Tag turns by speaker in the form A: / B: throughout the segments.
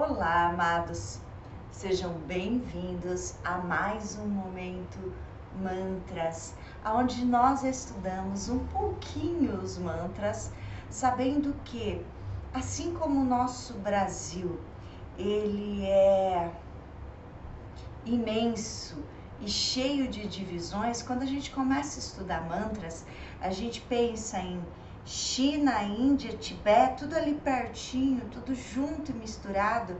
A: Olá, amados. Sejam bem-vindos a mais um momento mantras, onde nós estudamos um pouquinho os mantras, sabendo que assim como o nosso Brasil, ele é imenso e cheio de divisões, quando a gente começa a estudar mantras, a gente pensa em China, Índia, Tibete, tudo ali pertinho, tudo junto e misturado.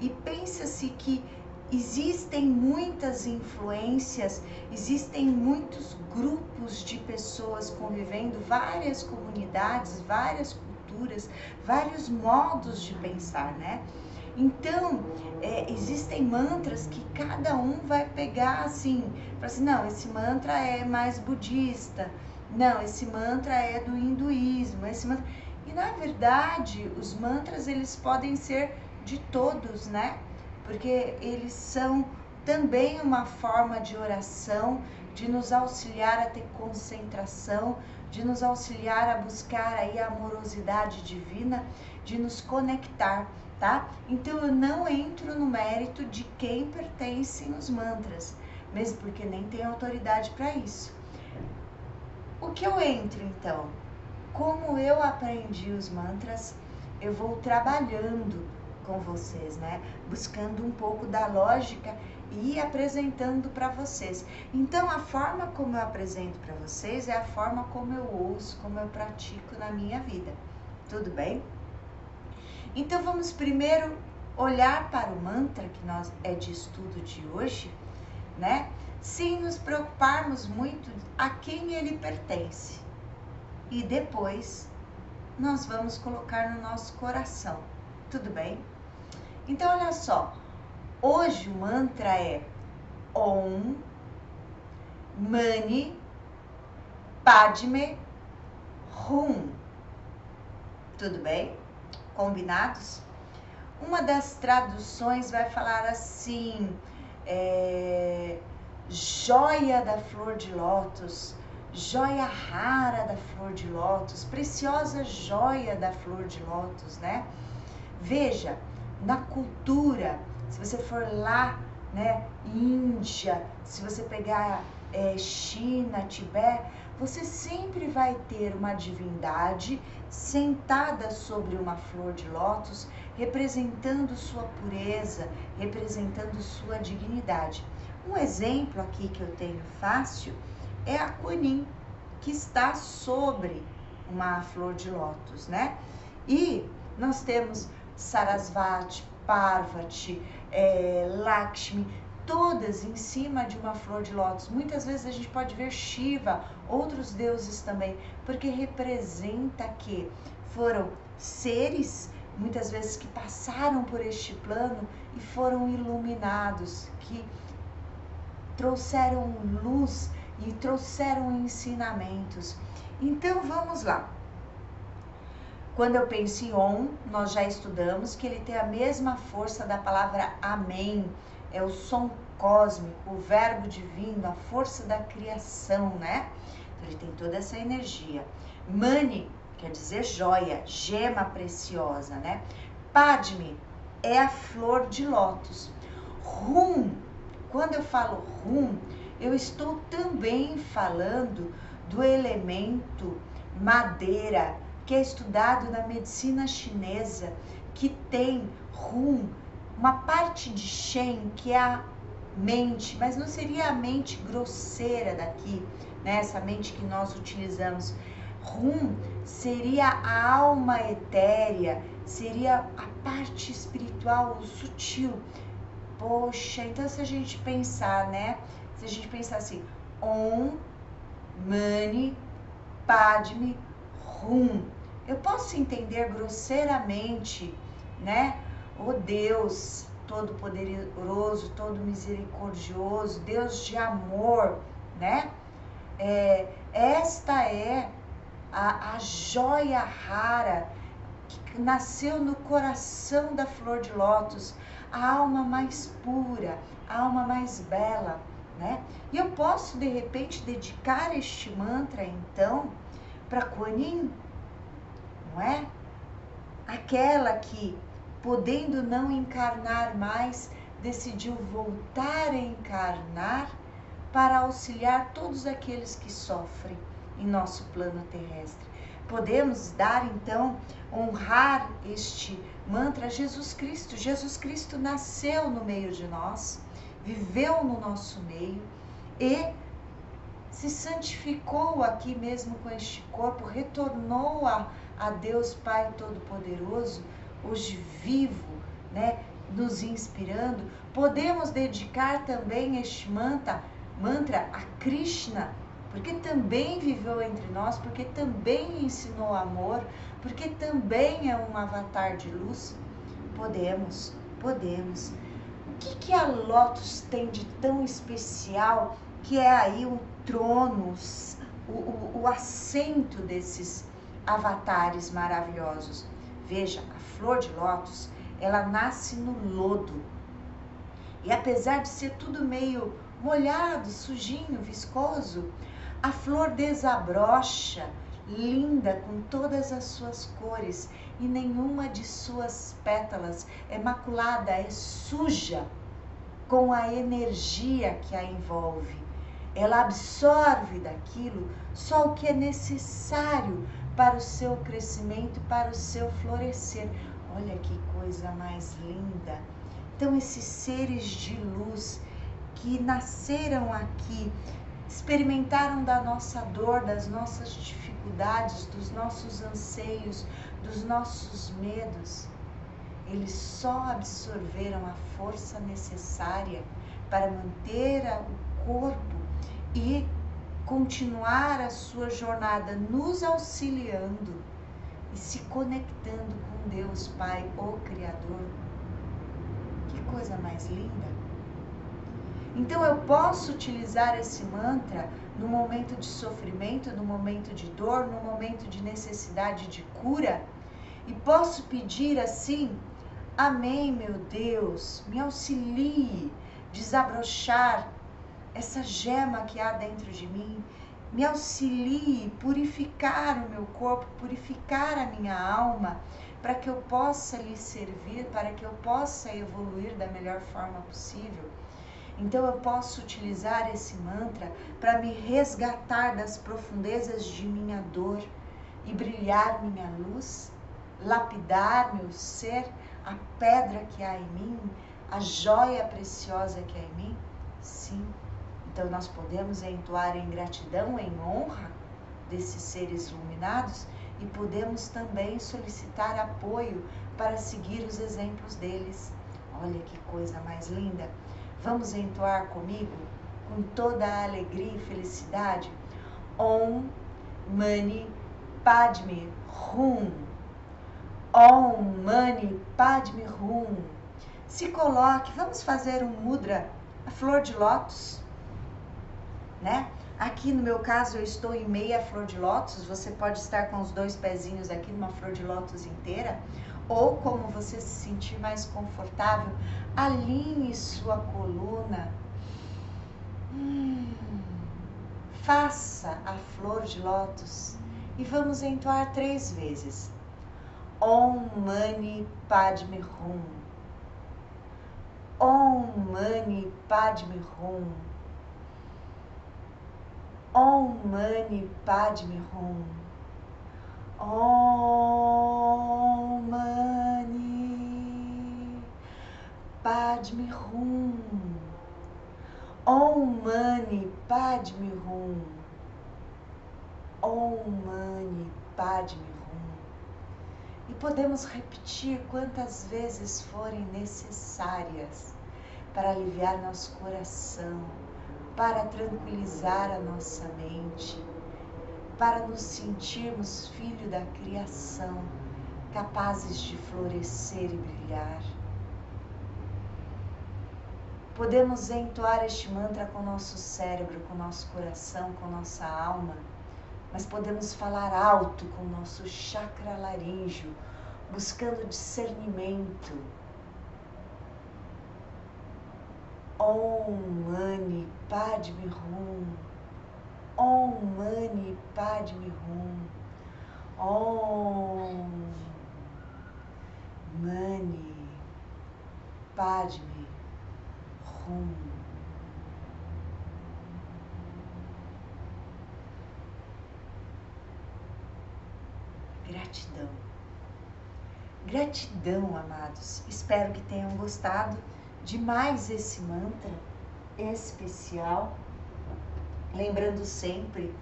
A: E pensa-se que existem muitas influências, existem muitos grupos de pessoas convivendo, várias comunidades, várias culturas, vários modos de pensar, né? Então, é, existem mantras que cada um vai pegar assim, para assim, não, esse mantra é mais budista, não, esse mantra é do hinduísmo, esse mantra... E na verdade, os mantras eles podem ser de todos, né? Porque eles são também uma forma de oração, de nos auxiliar a ter concentração, de nos auxiliar a buscar aí a amorosidade divina, de nos conectar, tá? Então eu não entro no mérito de quem pertencem os mantras, mesmo porque nem tenho autoridade para isso. O que eu entro então? Como eu aprendi os mantras, eu vou trabalhando com vocês, né? Buscando um pouco da lógica e apresentando para vocês. Então, a forma como eu apresento para vocês é a forma como eu ouço, como eu pratico na minha vida. Tudo bem? Então, vamos primeiro olhar para o mantra que nós é de estudo de hoje, né? Sem nos preocuparmos muito a quem ele pertence. E depois nós vamos colocar no nosso coração. Tudo bem? Então, olha só. Hoje o mantra é Om Mani Padme Hum. Tudo bem? Combinados? Uma das traduções vai falar assim: é, joia da flor de lótus, joia rara da flor de lótus, preciosa joia da flor de lótus, né? Veja, na cultura, se você for lá, né, Índia, se você pegar é, China, Tibete, você sempre vai ter uma divindade sentada sobre uma flor de lótus, representando sua pureza, representando sua dignidade. Um exemplo aqui que eu tenho fácil é a Kunin, que está sobre uma flor de lótus, né? E nós temos Sarasvati, Parvati, é, Lakshmi, todas em cima de uma flor de lótus. Muitas vezes a gente pode ver Shiva, outros deuses também, porque representa que foram seres muitas vezes que passaram por este plano e foram iluminados, que trouxeram luz e trouxeram ensinamentos. Então vamos lá. Quando eu penso em Om, nós já estudamos que ele tem a mesma força da palavra Amém. É o som cósmico, o verbo divino, a força da criação, né? Então, ele tem toda essa energia. Mani quer dizer joia, gema preciosa, né? Padme é a flor de lótus. Rum quando eu falo rum, eu estou também falando do elemento madeira, que é estudado na medicina chinesa, que tem rum, uma parte de shen, que é a mente, mas não seria a mente grosseira daqui, né? essa mente que nós utilizamos. Rum seria a alma etérea, seria a parte espiritual, sutil Poxa, então se a gente pensar, né? Se a gente pensar assim, Om, Mani, Padme, Rum. Eu posso entender grosseiramente, né? O Deus todo-poderoso, todo misericordioso, Deus de amor, né? É, esta é a, a joia rara que nasceu no coração da flor de lótus, a alma mais pura, a alma mais bela, né? E eu posso de repente dedicar este mantra então para Kuan Yin, não é? Aquela que podendo não encarnar mais, decidiu voltar a encarnar para auxiliar todos aqueles que sofrem em nosso plano terrestre. Podemos dar então, honrar este mantra Jesus Cristo. Jesus Cristo nasceu no meio de nós, viveu no nosso meio e se santificou aqui mesmo com este corpo, retornou a, a Deus Pai Todo-Poderoso, hoje vivo, né, nos inspirando. Podemos dedicar também este mantra, mantra a Krishna, porque também viveu entre nós, porque também ensinou amor, porque também é um avatar de luz. Podemos, podemos. O que, que a Lotus tem de tão especial que é aí o trono, o, o, o assento desses avatares maravilhosos? Veja, a flor de lótus, ela nasce no lodo. E apesar de ser tudo meio molhado, sujinho, viscoso, a flor desabrocha, linda com todas as suas cores, e nenhuma de suas pétalas é maculada, é suja com a energia que a envolve. Ela absorve daquilo só o que é necessário para o seu crescimento, para o seu florescer. Olha que coisa mais linda. Então, esses seres de luz que nasceram aqui, experimentaram da nossa dor, das nossas dificuldades, dos nossos anseios, dos nossos medos, eles só absorveram a força necessária para manter o corpo e continuar a sua jornada nos auxiliando e se conectando com Deus Pai, o Criador. Que coisa mais linda! Então eu posso utilizar esse mantra no momento de sofrimento, no momento de dor, no momento de necessidade de cura e posso pedir assim: Amém, meu Deus, me auxilie desabrochar essa gema que há dentro de mim, me auxilie purificar o meu corpo, purificar a minha alma, para que eu possa lhe servir, para que eu possa evoluir da melhor forma possível. Então eu posso utilizar esse mantra para me resgatar das profundezas de minha dor e brilhar minha luz, lapidar meu ser, a pedra que há em mim, a joia preciosa que há em mim? Sim. Então nós podemos entoar em gratidão, em honra desses seres iluminados e podemos também solicitar apoio para seguir os exemplos deles. Olha que coisa mais linda! Vamos entoar comigo com toda a alegria e felicidade. Om Mani Padme Hum. Om Mani Padme Hum. Se coloque, vamos fazer um mudra, a flor de lótus, né? Aqui no meu caso eu estou em meia flor de lótus, você pode estar com os dois pezinhos aqui numa flor de lótus inteira, ou como você se sentir mais confortável, alinhe sua coluna. Hum, faça a flor de lótus e vamos entoar três vezes. Om Mani Padme Hum. Om Mani Padme Hum. Om Mani Padme Hum. Om Mani Padme Hum. Om Mani Padme Hum. Om Mani Padme Hum. E podemos repetir quantas vezes forem necessárias para aliviar nosso coração, para tranquilizar a nossa mente para nos sentirmos filho da criação, capazes de florescer e brilhar. Podemos entoar este mantra com nosso cérebro, com nosso coração, com nossa alma, mas podemos falar alto com nosso chakra laríngeo, buscando discernimento. Om Mani Padme Hum. Om Mani Padme Hum. Om Mani Padme, Hum. Gratidão. Gratidão, amados. Espero que tenham gostado de mais esse mantra especial. Lembrando sempre,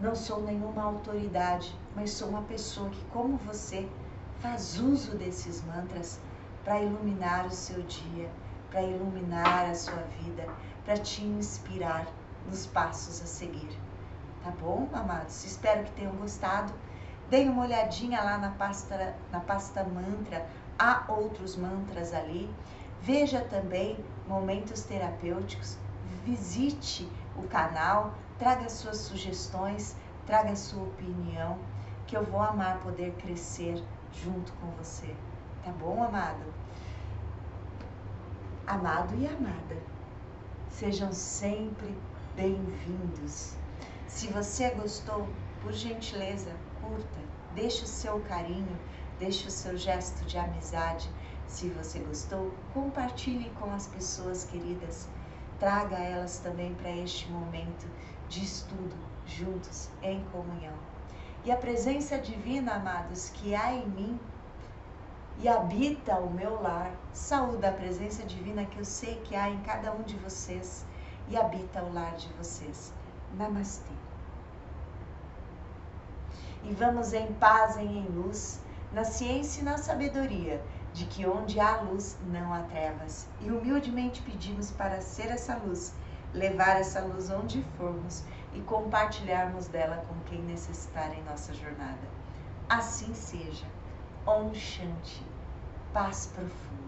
A: não sou nenhuma autoridade, mas sou uma pessoa que, como você, faz uso desses mantras para iluminar o seu dia, para iluminar a sua vida, para te inspirar nos passos a seguir. Tá bom, amados? Espero que tenham gostado. Deem uma olhadinha lá na pasta, na pasta mantra, há outros mantras ali. Veja também momentos terapêuticos. Visite o canal, traga suas sugestões, traga sua opinião, que eu vou amar poder crescer junto com você. Tá bom, amado? Amado e amada, sejam sempre bem-vindos. Se você gostou, por gentileza, curta, deixe o seu carinho, deixe o seu gesto de amizade. Se você gostou, compartilhe com as pessoas queridas. Traga elas também para este momento de estudo juntos em comunhão. E a presença divina, amados, que há em mim e habita o meu lar, saúda a presença divina que eu sei que há em cada um de vocês e habita o lar de vocês. Namastê. E vamos em paz e em luz, na ciência e na sabedoria, de que onde há luz não há trevas. E humildemente pedimos para ser essa luz, levar essa luz onde formos e compartilharmos dela com quem necessitar em nossa jornada. Assim seja. Om Shanti. Paz profunda.